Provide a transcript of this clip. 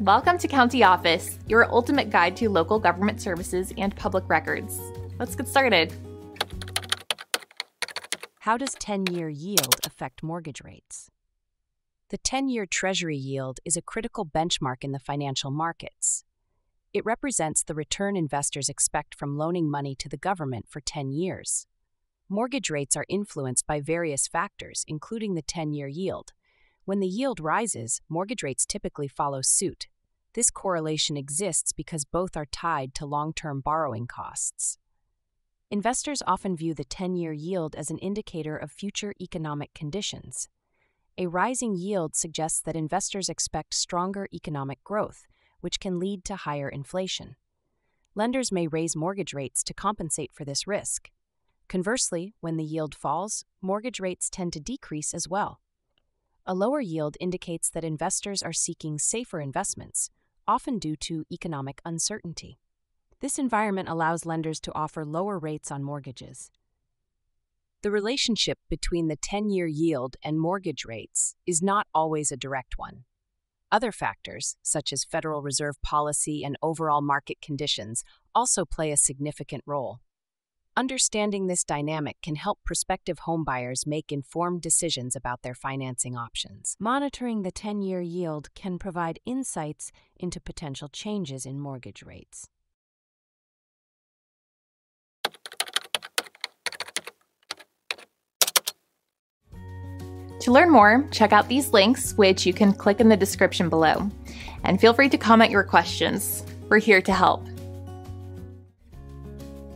Welcome to County Office, your ultimate guide to local government services and public records. Let's get started. How does 10 year yield affect mortgage rates? The 10 year Treasury yield is a critical benchmark in the financial markets. It represents the return investors expect from loaning money to the government for 10 years. Mortgage rates are influenced by various factors, including the 10 year yield. When the yield rises, mortgage rates typically follow suit. This correlation exists because both are tied to long term borrowing costs. Investors often view the 10 year yield as an indicator of future economic conditions. A rising yield suggests that investors expect stronger economic growth, which can lead to higher inflation. Lenders may raise mortgage rates to compensate for this risk. Conversely, when the yield falls, mortgage rates tend to decrease as well. A lower yield indicates that investors are seeking safer investments, often due to economic uncertainty. This environment allows lenders to offer lower rates on mortgages. The relationship between the 10 year yield and mortgage rates is not always a direct one. Other factors, such as Federal Reserve policy and overall market conditions, also play a significant role. Understanding this dynamic can help prospective homebuyers make informed decisions about their financing options. Monitoring the 10 year yield can provide insights into potential changes in mortgage rates. To learn more, check out these links, which you can click in the description below. And feel free to comment your questions. We're here to help.